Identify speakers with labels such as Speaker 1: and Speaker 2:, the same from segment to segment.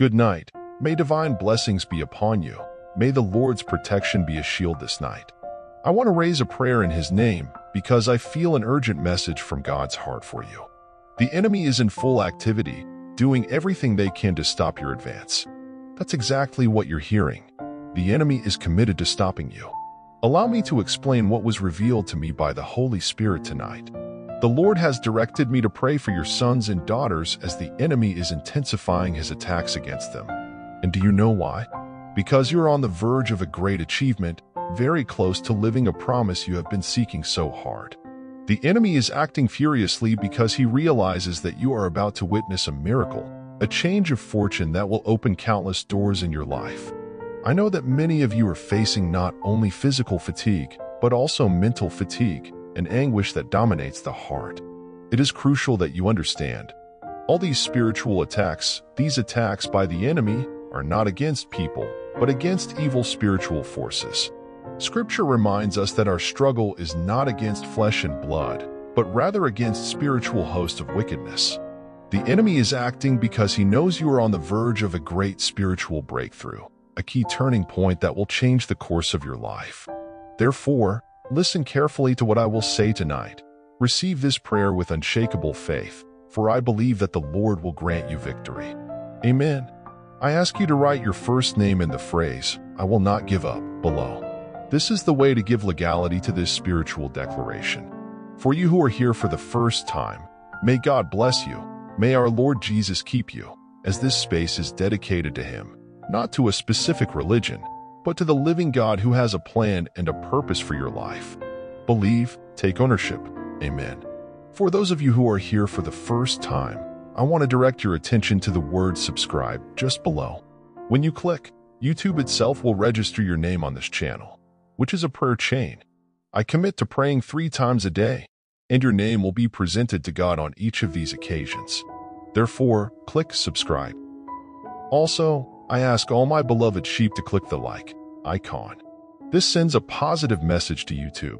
Speaker 1: Good night. May divine blessings be upon you. May the Lord's protection be a shield this night. I want to raise a prayer in His name because I feel an urgent message from God's heart for you. The enemy is in full activity, doing everything they can to stop your advance. That's exactly what you're hearing. The enemy is committed to stopping you. Allow me to explain what was revealed to me by the Holy Spirit tonight. The Lord has directed me to pray for your sons and daughters as the enemy is intensifying his attacks against them. And do you know why? Because you're on the verge of a great achievement, very close to living a promise you have been seeking so hard. The enemy is acting furiously because he realizes that you are about to witness a miracle, a change of fortune that will open countless doors in your life. I know that many of you are facing not only physical fatigue, but also mental fatigue, an anguish that dominates the heart. It is crucial that you understand. All these spiritual attacks, these attacks by the enemy, are not against people, but against evil spiritual forces. Scripture reminds us that our struggle is not against flesh and blood, but rather against spiritual hosts of wickedness. The enemy is acting because he knows you are on the verge of a great spiritual breakthrough, a key turning point that will change the course of your life. Therefore, listen carefully to what I will say tonight. Receive this prayer with unshakable faith, for I believe that the Lord will grant you victory. Amen. I ask you to write your first name in the phrase, I will not give up, below. This is the way to give legality to this spiritual declaration. For you who are here for the first time, may God bless you May our Lord Jesus keep you, as this space is dedicated to Him, not to a specific religion, but to the living God who has a plan and a purpose for your life. Believe, take ownership. Amen. For those of you who are here for the first time, I want to direct your attention to the word subscribe just below. When you click, YouTube itself will register your name on this channel, which is a prayer chain. I commit to praying three times a day, and your name will be presented to God on each of these occasions. Therefore, click subscribe. Also, I ask all my beloved sheep to click the like icon. This sends a positive message to YouTube.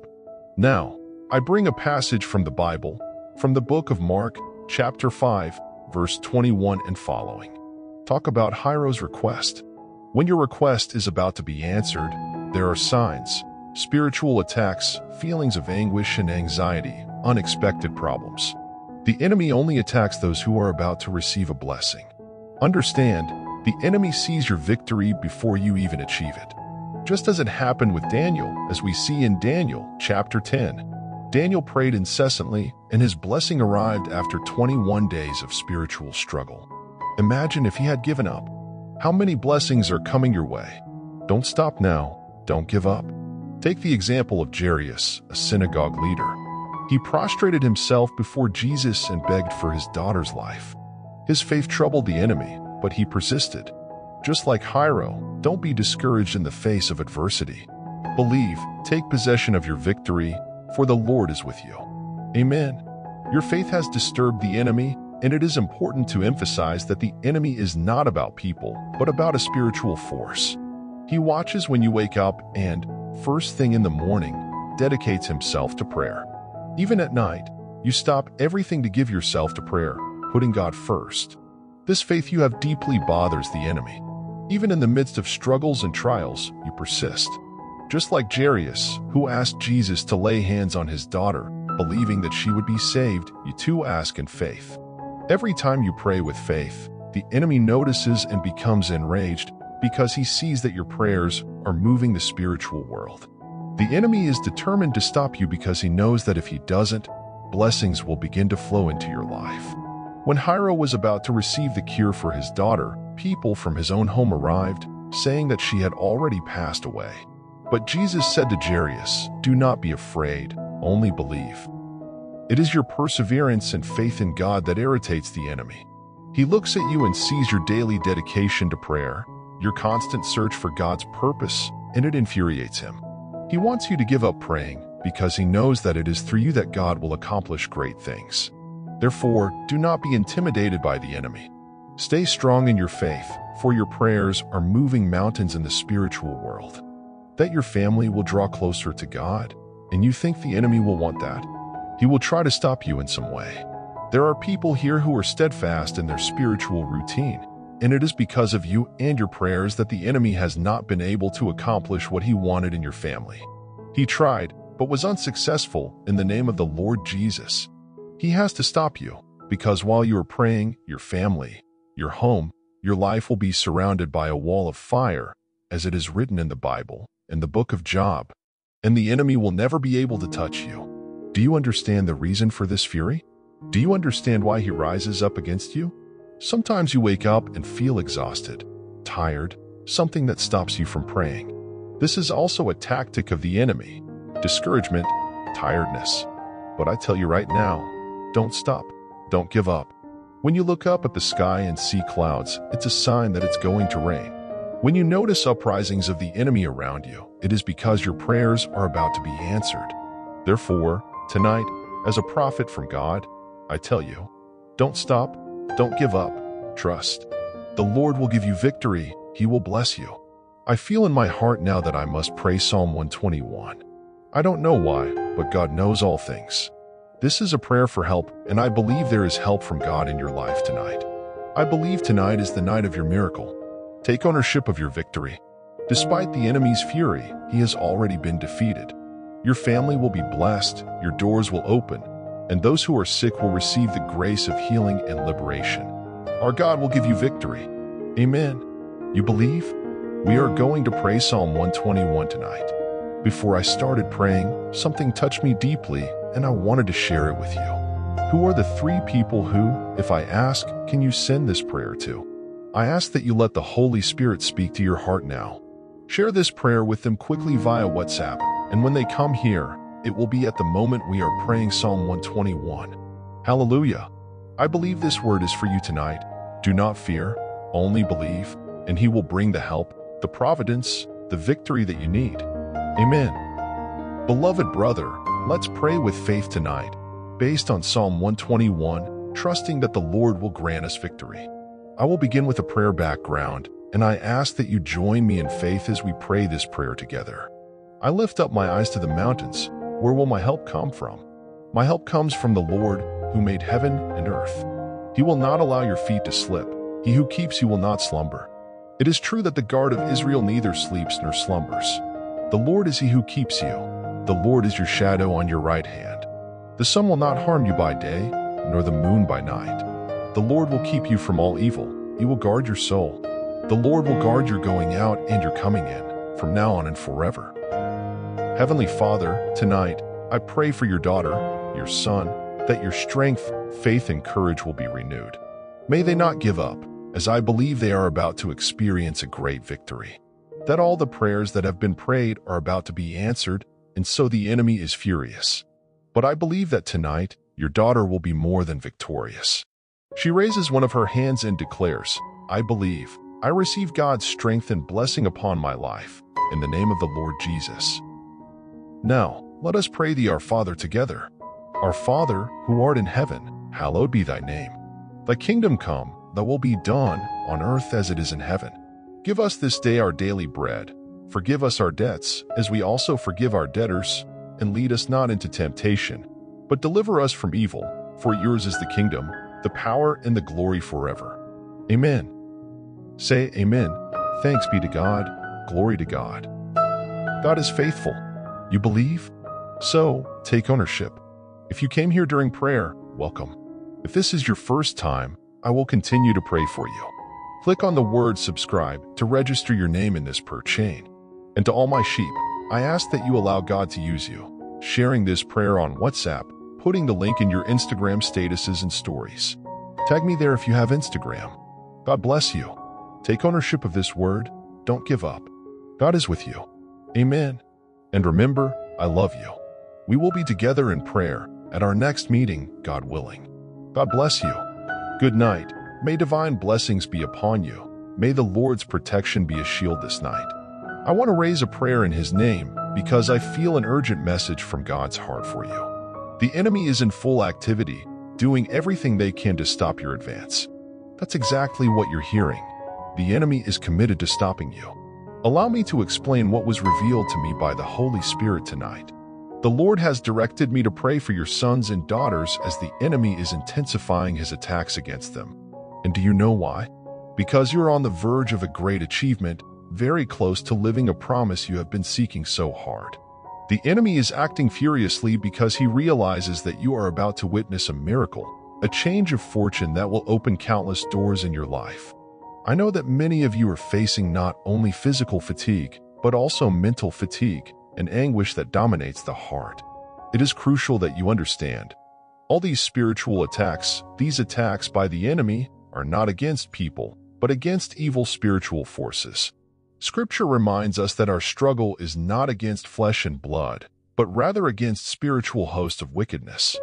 Speaker 1: Now, I bring a passage from the Bible, from the book of Mark, chapter 5, verse 21 and following. Talk about Jairo's request. When your request is about to be answered, there are signs, spiritual attacks, feelings of anguish and anxiety, unexpected problems. The enemy only attacks those who are about to receive a blessing. Understand, the enemy sees your victory before you even achieve it. Just as it happened with Daniel, as we see in Daniel chapter 10. Daniel prayed incessantly, and his blessing arrived after 21 days of spiritual struggle. Imagine if he had given up. How many blessings are coming your way? Don't stop now. Don't give up. Take the example of Jairus, a synagogue leader. He prostrated himself before Jesus and begged for his daughter's life. His faith troubled the enemy, but he persisted. Just like Jairo, don't be discouraged in the face of adversity. Believe, take possession of your victory, for the Lord is with you. Amen. Your faith has disturbed the enemy, and it is important to emphasize that the enemy is not about people, but about a spiritual force. He watches when you wake up and, first thing in the morning, dedicates himself to prayer. Even at night, you stop everything to give yourself to prayer, putting God first. This faith you have deeply bothers the enemy. Even in the midst of struggles and trials, you persist. Just like Jairus, who asked Jesus to lay hands on his daughter, believing that she would be saved, you too ask in faith. Every time you pray with faith, the enemy notices and becomes enraged because he sees that your prayers are moving the spiritual world. The enemy is determined to stop you because he knows that if he doesn't, blessings will begin to flow into your life. When Jairo was about to receive the cure for his daughter, people from his own home arrived, saying that she had already passed away. But Jesus said to Jairus, Do not be afraid, only believe. It is your perseverance and faith in God that irritates the enemy. He looks at you and sees your daily dedication to prayer, your constant search for God's purpose, and it infuriates him. He wants you to give up praying because he knows that it is through you that God will accomplish great things. Therefore, do not be intimidated by the enemy. Stay strong in your faith, for your prayers are moving mountains in the spiritual world. That your family will draw closer to God, and you think the enemy will want that. He will try to stop you in some way. There are people here who are steadfast in their spiritual routine. and it is because of you and your prayers that the enemy has not been able to accomplish what he wanted in your family. He tried, but was unsuccessful in the name of the Lord Jesus. He has to stop you, because while you are praying, your family, your home, your life will be surrounded by a wall of fire, as it is written in the Bible, in the book of Job, and the enemy will never be able to touch you. Do you understand the reason for this fury? Do you understand why he rises up against you? Sometimes you wake up and feel exhausted, tired, something that stops you from praying. This is also a tactic of the enemy discouragement, tiredness. But I tell you right now, don't stop, don't give up. When you look up at the sky and see clouds, it's a sign that it's going to rain. When you notice uprisings of the enemy around you, it is because your prayers are about to be answered. Therefore, tonight, as a prophet from God, I tell you, don't stop, don't give up, trust. The Lord will give you victory, He will bless you. I feel in my heart now that I must pray Psalm 121. I don't know why, but God knows all things. This is a prayer for help, and I believe there is help from God in your life tonight. I believe tonight is the night of your miracle. Take ownership of your victory. Despite the enemy's fury, he has already been defeated. Your family will be blessed, your doors will open, and those who are sick will receive the grace of healing and liberation. Our God will give you victory. Amen. You believe? We are going to pray Psalm 121 tonight. Before I started praying, something touched me deeply, and I wanted to share it with you. Who are the three people who, if I ask, can you send this prayer to? I ask that you let the Holy Spirit speak to your heart now. Share this prayer with them quickly via WhatsApp, and when they come here, it will be at the moment we are praying Psalm 121. Hallelujah! I believe this word is for you tonight. Do not fear, only believe, and He will bring the help, the providence, the victory that you need. Amen. Beloved brother, let's pray with faith tonight, based on Psalm 121, trusting that the Lord will grant us victory. I will begin with a prayer background, and I ask that you join me in faith as we pray this prayer together. I lift up my eyes to the mountains. Where will my help come from? My help comes from the Lord, who made heaven and earth. He will not allow your feet to slip. He who keeps you will not slumber. It is true that the guard of Israel neither sleeps nor slumbers. The Lord is he who keeps you. The Lord is your shadow on your right hand. The sun will not harm you by day, nor the moon by night. The Lord will keep you from all evil. He will guard your soul. The Lord will guard your going out and your coming in, from now on and forever. Heavenly Father, tonight, I pray for your daughter, your son, that your strength, faith, and courage will be renewed. May they not give up, as I believe they are about to experience a great victory. That all the prayers that have been prayed are about to be answered, and so the enemy is furious. But I believe that tonight, your daughter will be more than victorious. She raises one of her hands and declares, I believe, I receive God's strength and blessing upon my life, in the name of the Lord Jesus. Now, let us pray thee Our Father together. Our Father, who art in heaven, hallowed be thy name. Thy kingdom come, thy will be done, on earth as it is in heaven. Give us this day our daily bread. Forgive us our debts, as we also forgive our debtors. And lead us not into temptation, but deliver us from evil. For yours is the kingdom, the power and the glory forever. Amen. Say Amen. Thanks be to God. Glory to God. God is faithful. You believe? So, take ownership. If you came here during prayer, welcome. If this is your first time, I will continue to pray for you. Click on the word subscribe to register your name in this prayer chain. And to all my sheep, I ask that you allow God to use you, sharing this prayer on WhatsApp putting the link in your Instagram statuses and stories. Tag me there if you have Instagram. God bless you. Take ownership of this word. Don't give up. God is with you. Amen. And remember, I love you. We will be together in prayer at our next meeting, God willing. God bless you. Good night. May divine blessings be upon you. May the Lord's protection be a shield this night. I want to raise a prayer in His name because I feel an urgent message from God's heart for you. The enemy is in full activity, doing everything they can to stop your advance. That's exactly what you're hearing. The enemy is committed to stopping you. Allow me to explain what was revealed to me by the Holy Spirit tonight. The Lord has directed me to pray for your sons and daughters as the enemy is intensifying his attacks against them. And do you know why? because you are on the verge of a great achievement, very close to living a promise you have been seeking so hard. The enemy is acting furiously because he realizes that you are about to witness a miracle, a change of fortune that will open countless doors in your life. I know that many of you are facing not only physical fatigue, but also mental fatigue and anguish that dominates the heart. It is crucial that you understand. All these spiritual attacks, these attacks by the enemy, are not against people, but against evil spiritual forces. Scripture reminds us that our struggle is not against flesh and blood, but rather against spiritual hosts of wickedness.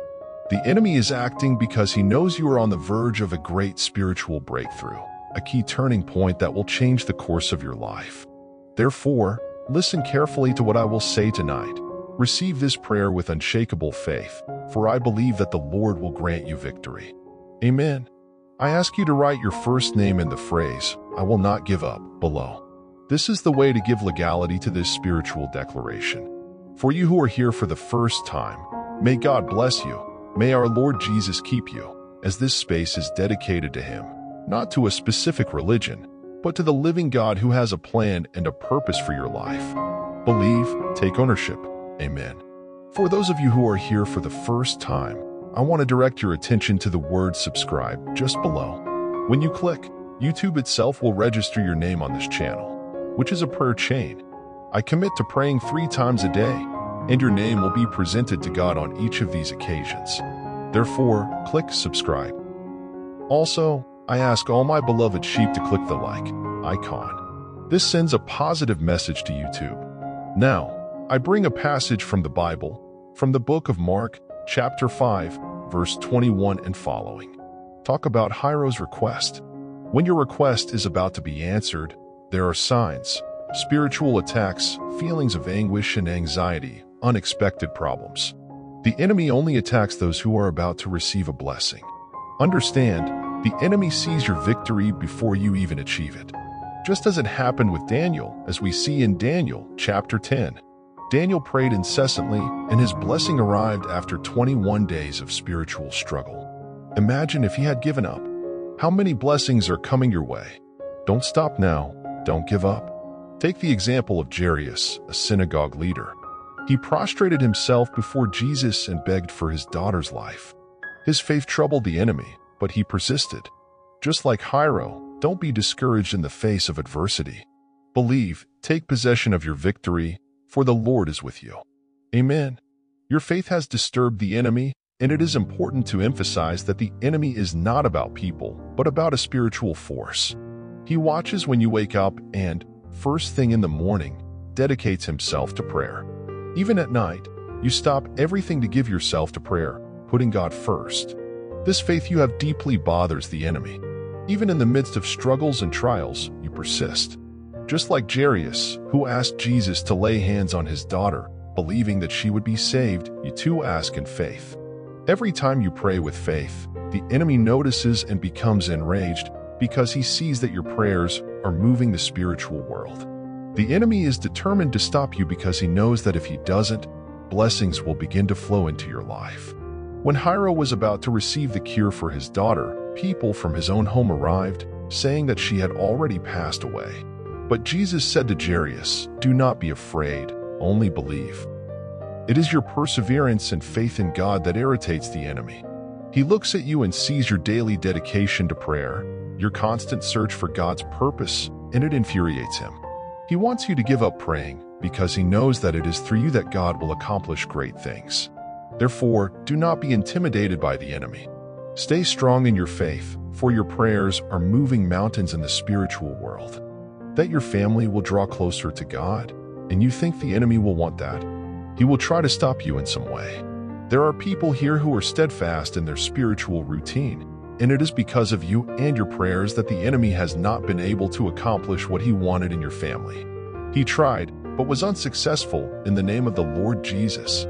Speaker 1: The enemy is acting because he knows you are on the verge of a great spiritual breakthrough, a key turning point that will change the course of your life. Therefore, listen carefully to what I will say tonight. Receive this prayer with unshakable faith, for I believe that the Lord will grant you victory. Amen. I ask you to write your first name in the phrase, I will not give up, below. This is the way to give legality to this spiritual declaration. For you who are here for the first time, may God bless you. May our Lord Jesus keep you, as this space is dedicated to Him, not to a specific religion, but to the living God who has a plan and a purpose for your life. Believe, take ownership. Amen. For those of you who are here for the first time, I want to direct your attention to the word subscribe just below. When you click, YouTube itself will register your name on this channel, which is a prayer chain. I commit to praying three times a day, and your name will be presented to God on each of these occasions. Therefore, click subscribe. Also, I ask all my beloved sheep to click the like icon. This sends a positive message to YouTube. Now, I bring a passage from the Bible, from the book of Mark, chapter 5, verse 21 and following. Talk about Jairo's request. When your request is about to be answered, there are signs, spiritual attacks, feelings of anguish and anxiety, unexpected problems. The enemy only attacks those who are about to receive a blessing. Understand, the enemy sees your victory before you even achieve it. Just as it happened with Daniel, as we see in Daniel chapter 10. Daniel prayed incessantly, and his blessing arrived after 21 days of spiritual struggle. Imagine if he had given up. How many blessings are coming your way? Don't stop now. Don't give up. Take the example of Jairus, a synagogue leader. He prostrated himself before Jesus and begged for his daughter's life. His faith troubled the enemy, but he persisted. Just like Jairo, don't be discouraged in the face of adversity. Believe, take possession of your victory, for the Lord is with you. Amen. Your faith has disturbed the enemy, and it is important to emphasize that the enemy is not about people, but about a spiritual force. He watches when you wake up and, first thing in the morning, dedicates himself to prayer. Even at night, you stop everything to give yourself to prayer, putting God first. This faith you have deeply bothers the enemy. Even in the midst of struggles and trials, you persist. Just like Jairus, who asked Jesus to lay hands on his daughter, believing that she would be saved, you too ask in faith. Every time you pray with faith, the enemy notices and becomes enraged because he sees that your prayers are moving the spiritual world. The enemy is determined to stop you because he knows that if he doesn't, blessings will begin to flow into your life. When Jairo was about to receive the cure for his daughter, people from his own home arrived, saying that she had already passed away. But Jesus said to Jairus, Do not be afraid, only believe. It is your perseverance and faith in God that irritates the enemy. He looks at you and sees your daily dedication to prayer, your constant search for God's purpose, and it infuriates him. He wants you to give up praying because he knows that it is through you that God will accomplish great things. Therefore, do not be intimidated by the enemy. Stay strong in your faith, for your prayers are moving mountains in the spiritual world that your family will draw closer to God, and you think the enemy will want that. He will try to stop you in some way. There are people here who are steadfast in their spiritual routine, and it is because of you and your prayers that the enemy has not been able to accomplish what he wanted in your family. He tried, but was unsuccessful in the name of the Lord Jesus.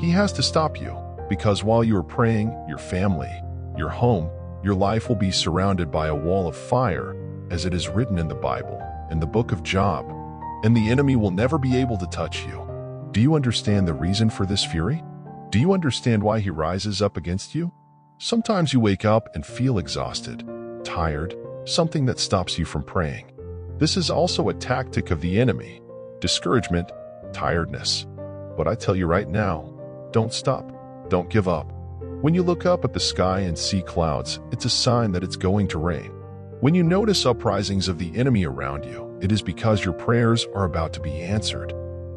Speaker 1: He has to stop you, because while you are praying, your family, your home, your life will be surrounded by a wall of fire, as it is written in the Bible in the book of Job, and the enemy will never be able to touch you. Do you understand the reason for this fury? Do you understand why he rises up against you? Sometimes you wake up and feel exhausted, tired, something that stops you from praying. This is also a tactic of the enemy discouragement, tiredness. But I tell you right now, don't stop, don't give up. When you look up at the sky and see clouds, it's a sign that it's going to rain. When you notice uprisings of the enemy around you, it is because your prayers are about to be answered.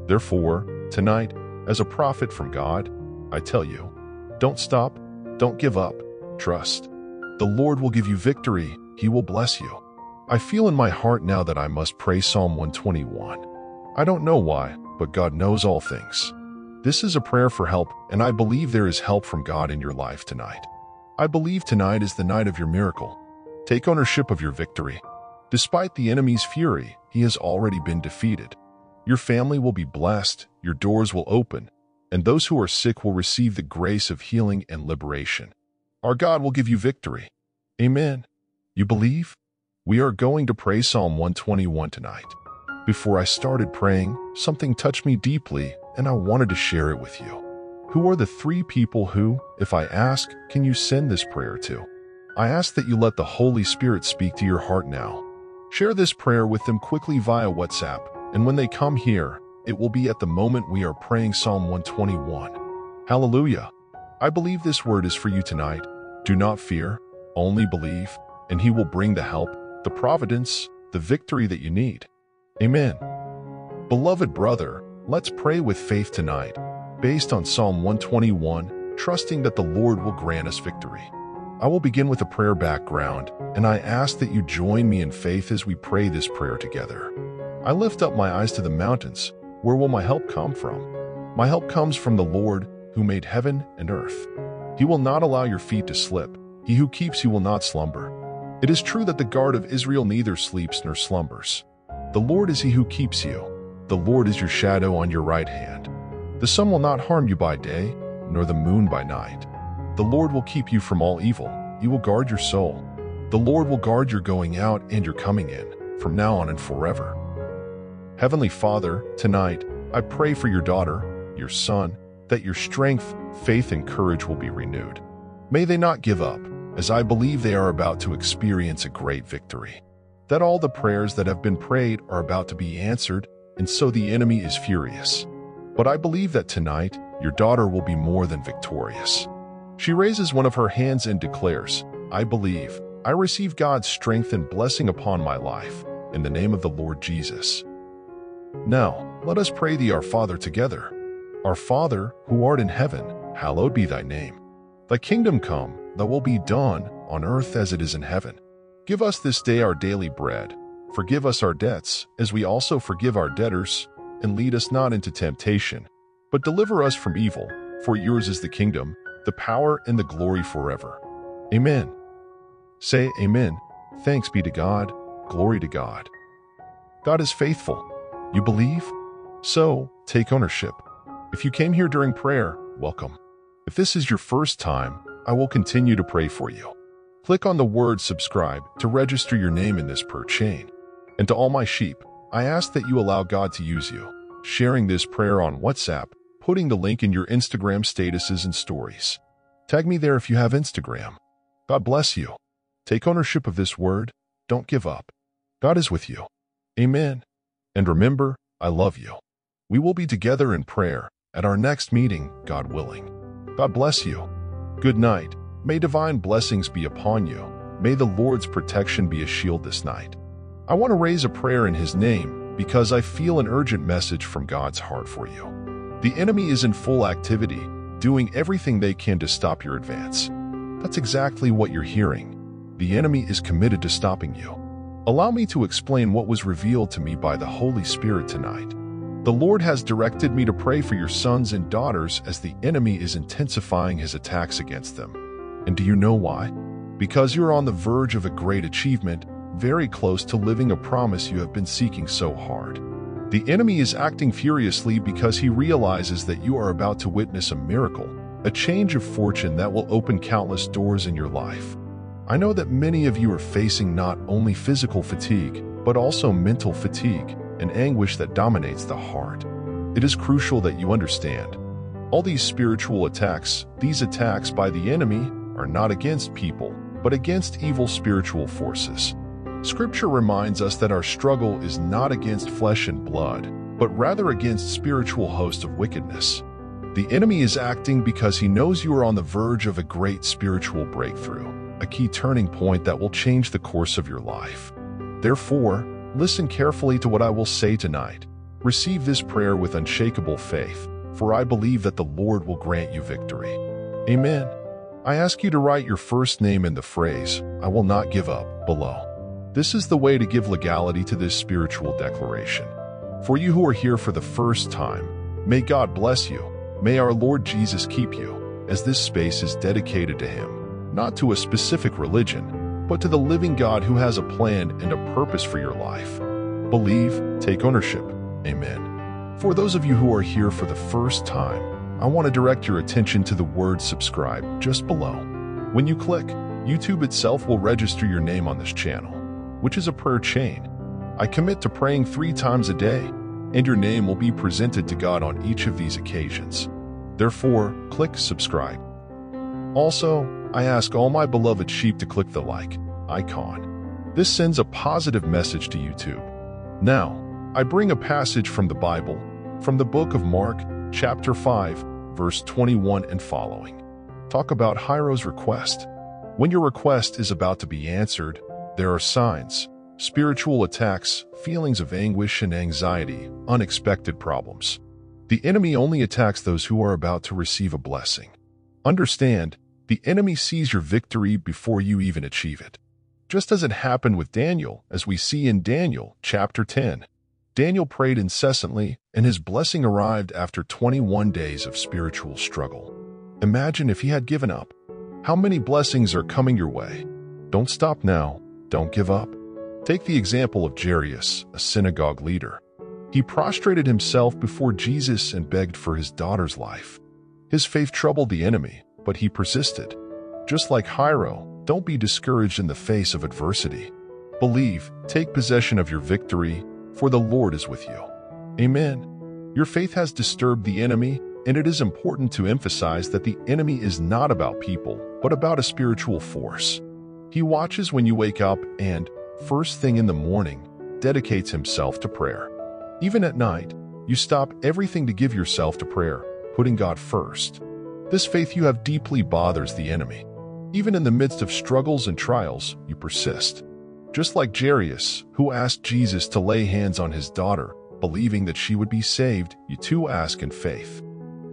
Speaker 1: Therefore, tonight, as a prophet from God, I tell you, don't stop, don't give up, trust. The Lord will give you victory, He will bless you. I feel in my heart now that I must pray Psalm 121. I don't know why, but God knows all things. This is a prayer for help, and I believe there is help from God in your life tonight. I believe tonight is the night of your miracle. Take ownership of your victory. Despite the enemy's fury, he has already been defeated. Your family will be blessed, your doors will open, and those who are sick will receive the grace of healing and liberation. Our God will give you victory. Amen. You believe? We are going to pray Psalm 121 tonight. Before I started praying, something touched me deeply and I wanted to share it with you. Who are the three people who, if I ask, can you send this prayer to? I ask that you let the Holy Spirit speak to your heart now. Share this prayer with them quickly via WhatsApp, and when they come here, it will be at the moment we are praying Psalm 121. Hallelujah! I believe this word is for you tonight. Do not fear, only believe, and He will bring the help, the providence, the victory that you need. Amen. Beloved brother, Let's pray with faith tonight, based on Psalm 121, trusting that the Lord will grant us victory. I will begin with a prayer background, and I ask that you join me in faith as we pray this prayer together. I lift up my eyes to the mountains. Where will my help come from? My help comes from the Lord who made heaven and earth. He will not allow your feet to slip. He who keeps you will not slumber. It is true that the guard of Israel neither sleeps nor slumbers. The Lord is he who keeps you. The Lord is your shadow on your right hand. The sun will not harm you by day, nor the moon by night. The Lord will keep you from all evil. He will guard your soul. The Lord will guard your going out and your coming in, from now on and forever. Heavenly Father, tonight, I pray for your daughter, your son, that your strength, faith, and courage will be renewed. May they not give up, as I believe they are about to experience a great victory. That all the prayers that have been prayed are about to be answered and so the enemy is furious. But I believe that tonight, your daughter will be more than victorious. She raises one of her hands and declares, I believe, I receive God's strength and blessing upon my life, in the name of the Lord Jesus. Now, let us pray thee our Father together. Our Father, who art in heaven, hallowed be thy name. Thy kingdom come, thy will be done, on earth as it is in heaven. Give us this day our daily bread, Forgive us our debts, as we also forgive our debtors, and lead us not into temptation, but deliver us from evil, for yours is the kingdom, the power, and the glory forever. Amen. Say Amen. Thanks be to God. Glory to God. God is faithful. You believe? So, take ownership. If you came here during prayer, welcome. If this is your first time, I will continue to pray for you. Click on the word subscribe to register your name in this prayer chain. And to all my sheep, I ask that you allow God to use you, sharing this prayer on WhatsApp, putting the link in your Instagram statuses and stories. Tag me there if you have Instagram. God bless you. Take ownership of this word. Don't give up. God is with you. Amen. And remember, I love you. We will be together in prayer at our next meeting, God willing. God bless you. Good night. May divine blessings be upon you. May the Lord's protection be a shield this night. I want to raise a prayer in His name because I feel an urgent message from God's heart for you. The enemy is in full activity, doing everything they can to stop your advance. That's exactly what you're hearing. The enemy is committed to stopping you. Allow me to explain what was revealed to me by the Holy Spirit tonight. The Lord has directed me to pray for your sons and daughters as the enemy is intensifying his attacks against them. And do you know why? Because you're on the verge of a great achievement very close to living a promise you have been seeking so hard. The enemy is acting furiously because he realizes that you are about to witness a miracle, a change of fortune that will open countless doors in your life. I know that many of you are facing not only physical fatigue, but also mental fatigue and anguish that dominates the heart. It is crucial that you understand. All these spiritual attacks, these attacks by the enemy, are not against people, but against evil spiritual forces. Scripture reminds us that our struggle is not against flesh and blood, but rather against spiritual hosts of wickedness. The enemy is acting because he knows you are on the verge of a great spiritual breakthrough, a key turning point that will change the course of your life. Therefore, listen carefully to what I will say tonight. Receive this prayer with unshakable faith, for I believe that the Lord will grant you victory. Amen. I ask you to write your first name in the phrase, I will not give up, below. This is the way to give legality to this spiritual declaration. For you who are here for the first time, may God bless you. May our Lord Jesus keep you, as this space is dedicated to Him, not to a specific religion, but to the living God who has a plan and a purpose for your life. Believe, take ownership. Amen. For those of you who are here for the first time, I want to direct your attention to the word subscribe just below. When you click, YouTube itself will register your name on this channel, which is a prayer chain. I commit to praying three times a day, and your name will be presented to God on each of these occasions. Therefore, click subscribe. Also, I ask all my beloved sheep to click the like icon. This sends a positive message to YouTube. Now, I bring a passage from the Bible, from the book of Mark, chapter 5, verse 21 and following. Talk about Jairo's request. When your request is about to be answered, there are signs, spiritual attacks, feelings of anguish and anxiety, unexpected problems. The enemy only attacks those who are about to receive a blessing. Understand, the enemy sees your victory before you even achieve it. Just as it happened with Daniel, as we see in Daniel chapter 10. Daniel prayed incessantly, and his blessing arrived after 21 days of spiritual struggle. Imagine if he had given up. How many blessings are coming your way? Don't stop now. Don't give up. Take the example of Jairus, a synagogue leader. He prostrated himself before Jesus and begged for his daughter's life. His faith troubled the enemy, but he persisted. Just like Jairo, don't be discouraged in the face of adversity. Believe, take possession of your victory, for the Lord is with you. Amen. Your faith has disturbed the enemy, and it is important to emphasize that the enemy is not about people, but about a spiritual force. He watches when you wake up and, first thing in the morning, dedicates himself to prayer. Even at night, you stop everything to give yourself to prayer, putting God first. This faith you have deeply bothers the enemy. Even in the midst of struggles and trials, you persist. Just like Jairus, who asked Jesus to lay hands on his daughter, believing that she would be saved, you too ask in faith.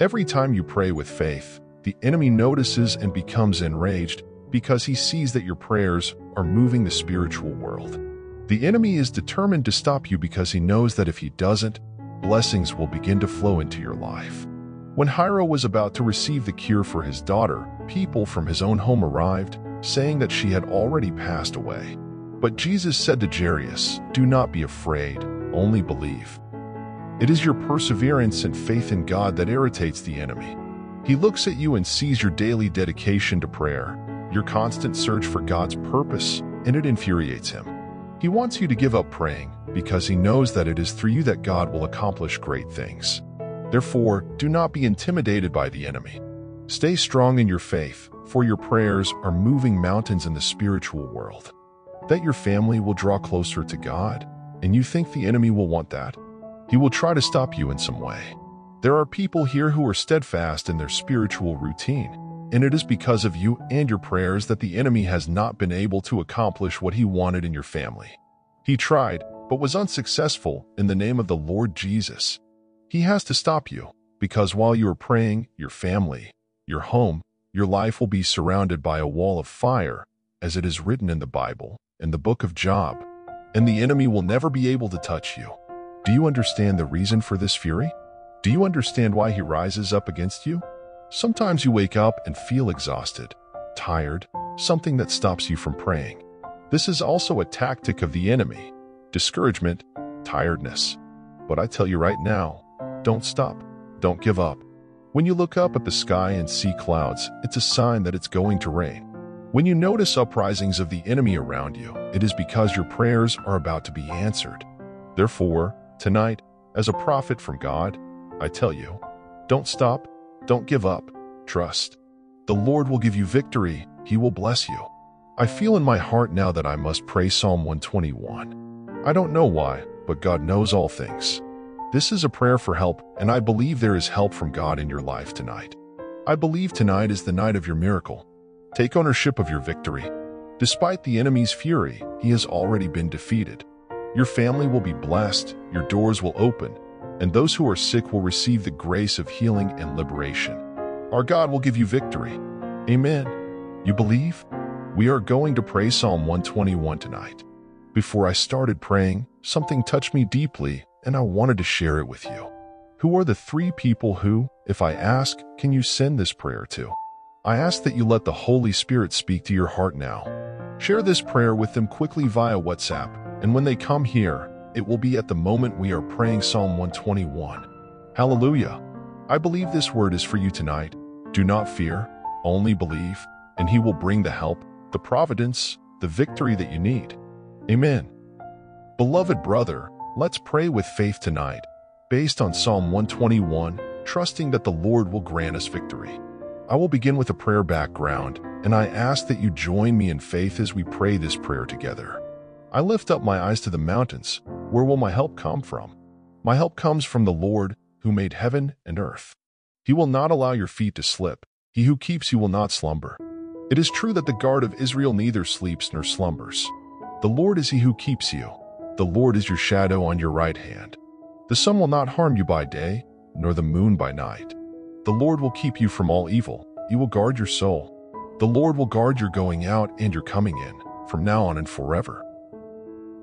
Speaker 1: Every time you pray with faith, the enemy notices and becomes enraged because he sees that your prayers are moving the spiritual world. The enemy is determined to stop you because he knows that if he doesn't, blessings will begin to flow into your life. When Jairo was about to receive the cure for his daughter, people from his own home arrived, saying that she had already passed away. But Jesus said to Jairus, Do not be afraid, only believe. It is your perseverance and faith in God that irritates the enemy. He looks at you and sees your daily dedication to prayer, your constant search for God's purpose, and it infuriates him. He wants you to give up praying because he knows that it is through you that God will accomplish great things. Therefore, do not be intimidated by the enemy. Stay strong in your faith, for your prayers are moving mountains in the spiritual world. That your family will draw closer to God, and you think the enemy will want that? He will try to stop you in some way. There are people here who are steadfast in their spiritual routine, and it is because of you and your prayers that the enemy has not been able to accomplish what he wanted in your family. He tried, but was unsuccessful in the name of the Lord Jesus. He has to stop you, because while you are praying, your family, your home, your life will be surrounded by a wall of fire, as it is written in the Bible, in the book of Job, and the enemy will never be able to touch you. Do you understand the reason for this fury? Do you understand why he rises up against you? Sometimes you wake up and feel exhausted, tired, something that stops you from praying. This is also a tactic of the enemy discouragement, tiredness. But I tell you right now, don't stop, don't give up. When you look up at the sky and see clouds, it's a sign that it's going to rain. When you notice uprisings of the enemy around you, it is because your prayers are about to be answered. Therefore, tonight, as a prophet from God, I tell you, don't stop, don't give up. Trust. The Lord will give you victory. He will bless you. I feel in my heart now that I must pray Psalm 121. I don't know why, but God knows all things. This is a prayer for help, and I believe there is help from God in your life tonight. I believe tonight is the night of your miracle. Take ownership of your victory. Despite the enemy's fury, he has already been defeated. Your family will be blessed, your doors will open, and those who are sick will receive the grace of healing and liberation. Our God will give you victory. Amen. You believe? We are going to pray Psalm 121 tonight. Before I started praying, something touched me deeply and I wanted to share it with you. Who are the three people who, if I ask, can you send this prayer to? I ask that you let the Holy Spirit speak to your heart now. Share this prayer with them quickly via WhatsApp, and when they come here, it will be at the moment we are praying Psalm 121. Hallelujah! I believe this word is for you tonight. Do not fear, only believe, and He will bring the help, the providence, the victory that you need. Amen. Beloved brother, let's pray with faith tonight, based on Psalm 121, trusting that the Lord will grant us victory. I will begin with a prayer background, and I ask that you join me in faith as we pray this prayer together. I lift up my eyes to the mountains. Where will my help come from? My help comes from the Lord who made heaven and earth. He will not allow your feet to slip. He who keeps you will not slumber. It is true that the guard of Israel neither sleeps nor slumbers. The Lord is he who keeps you. The Lord is your shadow on your right hand. The sun will not harm you by day, nor the moon by night. The Lord will keep you from all evil. He will guard your soul. The Lord will guard your going out and your coming in, from now on and forever.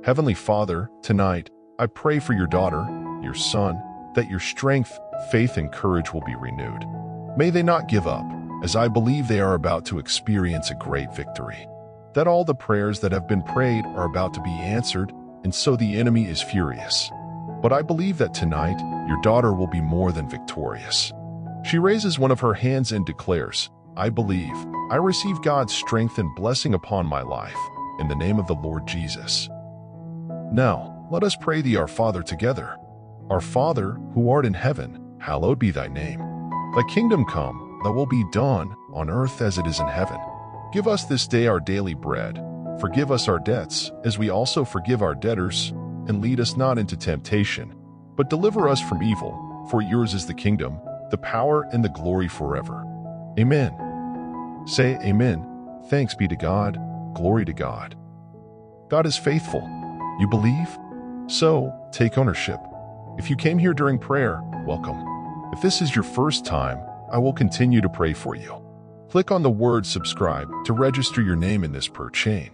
Speaker 1: Heavenly Father, tonight, I pray for your daughter, your son, that your strength, faith, and courage will be renewed. May they not give up, as I believe they are about to experience a great victory. That all the prayers that have been prayed are about to be answered, and so the enemy is furious. But I believe that tonight, your daughter will be more than victorious. She raises one of her hands and declares, I believe, I receive God's strength and blessing upon my life, in the name of the Lord Jesus. Now, let us pray thee Our Father together. Our Father, who art in heaven, hallowed be thy name. Thy kingdom come, Thy will be done on earth as it is in heaven. Give us this day our daily bread. Forgive us our debts, as we also forgive our debtors. And lead us not into temptation, but deliver us from evil. For yours is the kingdom, the power, and the glory forever. Amen. Say Amen. Thanks be to God. Glory to God. God is faithful. You believe? So, take ownership. If you came here during prayer, welcome. If this is your first time, I will continue to pray for you. Click on the word subscribe to register your name in this per chain.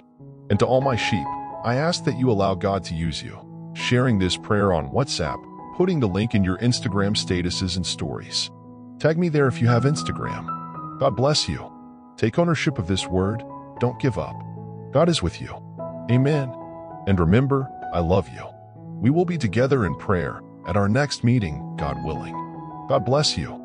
Speaker 1: And to all my sheep, I ask that you allow God to use you, sharing this prayer on WhatsApp, putting the link in your Instagram statuses and stories. Tag me there if you have Instagram. God bless you. Take ownership of this word. Don't give up. God is with you. Amen. And remember, I love you. We will be together in prayer at our next meeting, God willing. God bless you.